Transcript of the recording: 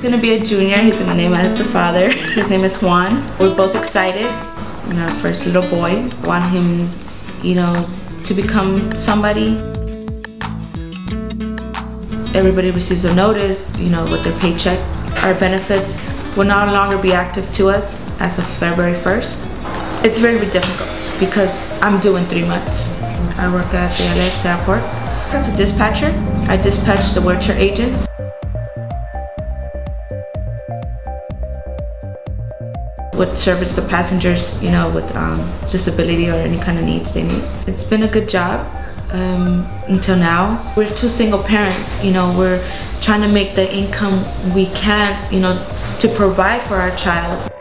He's gonna be a junior. He's gonna name after the father. His name is Juan. We're both excited. Know, our first little boy. Want him, you know, to become somebody. Everybody receives a notice, you know, with their paycheck. Our benefits will no longer be active to us as of February 1st. It's very difficult because I'm doing three months. I work at the LAX airport. As a dispatcher, I dispatch the wheelchair agents. Would service the passengers, you know, with um, disability or any kind of needs they need. It's been a good job um, until now. We're two single parents, you know, we're trying to make the income we can, you know, to provide for our child.